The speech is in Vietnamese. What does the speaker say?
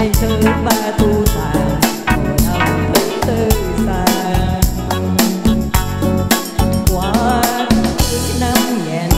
đây thứ ba tu xà hồi năm thứ tư xa qua năm nhẹ